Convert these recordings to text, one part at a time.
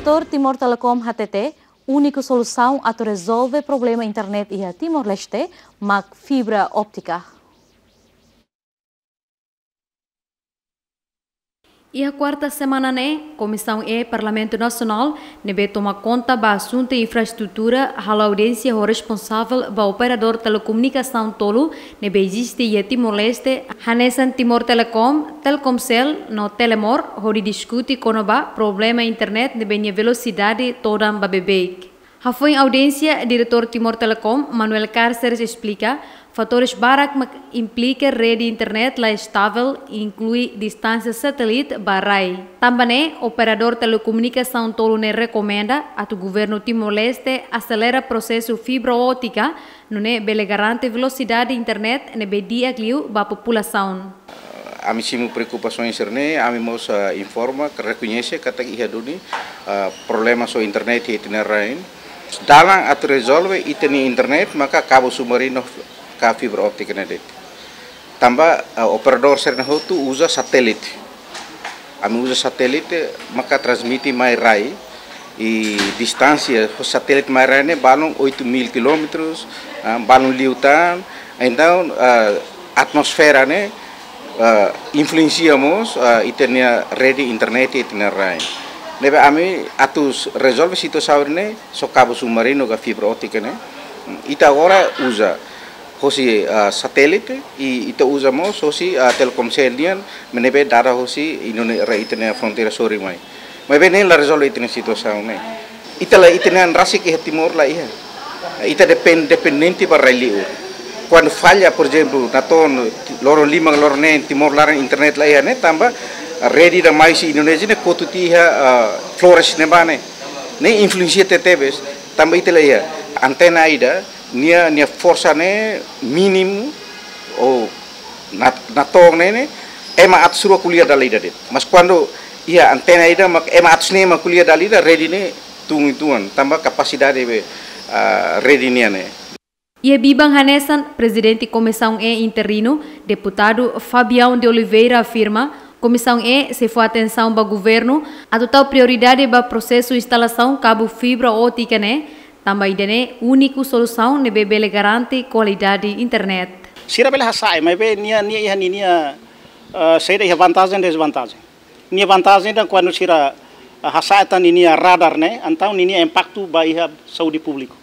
diretor Timor Telecom HTT, única solução a resolver problema internet e a Timor-Leste, mag fibra óptica. E a quarta semana, né, Comissão E Parlamento Nacional, nebe toma conta do assunto de infraestrutura, a audiência o responsável do operador telecomunicação tolo, nebe existe e Timor-Leste, Hanesan Timor Telecom, Telcomcel, no Telemor, onde discute com o problema internet nebe velocidade toda a bebê. A foi audiência, diretor Timor Telecom, Manuel Cárceres, explica Fatores barak implica rede internet lá estável inclui distância satélite barai. Também operador telecomunicação tolo ne recomenda a o governo Timor-Leste acelera processo fibra ótica no ne bele garante velocidade internet ne bedia gliu ba população. A mim sim preocupações serne, a mim uh, informa, reconhece que até ia duni uh, problemas so internet e itinerário. Dalam at resolve itini internet maka cabo submarino ka fibra óptica na dit. Tamba uh, operador serna hotu usa satélite. Ami usa satélite maka transmite mai rai e distância o satélite mai rai ne balon 8000 km, uh, balon liutan, então uh, atmosfera uh, influenciamos uh, itenia rede internet itenia rai. Nebe ami atus resolve situação ne so cabo submarino ga fibra óptica ne. Ita agora usa hosi uh, satélite e ita usamos hosi uh, Telkomsel nian menebe dara hosi inone ra itene fronteira sori mai. Mai bene la resolve itene situação mai ita la itene rasi que timor la ia ita depend dependente para liu quando falha por exemplo na ton loro lima loro ne timor la internet la ia ne tamba ready da mais Indonesia ne kotu tiha uh, flores ne bane ne influencia tetebes tamba ita la ia. Antena ida nia nia força ne mínimo ou na na tong ne ne ema at suru kuliah dali dit mas quando ia antena ida mak ema at sne ma kuliah da ready ne tung tuan tambah capacidade be uh, ready nia ne. E Bibang Hanesan, presidente Comissão E interino, deputado Fabião de Oliveira afirma Comissão E se for atenção para o governo, a total prioridade para o processo de instalação cabo fibra ótica, né? também dene único solução ne bebele garante qualidade internet. Sira bele hasai, mas be nia nia ia nia seida ia vantagem e desvantagem. Nia vantagem dan quando sira hasai tan nia radar ne, então nia impacto ba ia saúde público.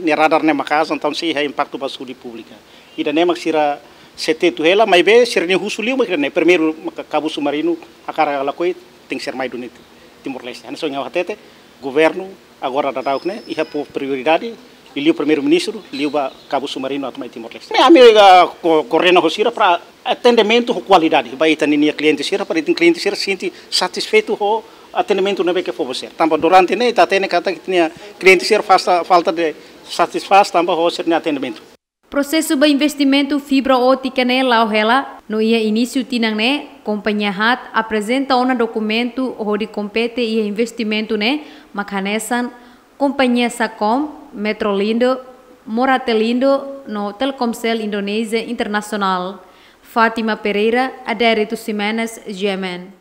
Nia radar ne makas então se ia impacto ba saúde pública. Ida ne mak sira sete tu hela, mas be sira ne husuliu mak ne primeiro cabo submarino akara la koi tem ser mais bonito. Timor Leste. Ano so ngaw hatete governo agora da Dauk, né? É por prioridade, e o primeiro-ministro, liu o Cabo Submarino atmai Timor-Leste. A minha correndo a para atendimento com qualidade. Vai ninguém cliente sira para ter cliente sira sente satisfeito com atendimento não é que for você. Também durante né, tá tendo que tinha cliente sira falta de satisfaz também o ser atendimento. Processo de investimento fibra ótica ne lauhela no ia início tinang ne companhia hat apresenta um documento onde compete ia investimento ne makanesan companhia Sacom, Metrolindo, Moratelindo no Telkomsel Indonésia Internacional. Fátima Pereira, Adérito Ximenes, Yemen.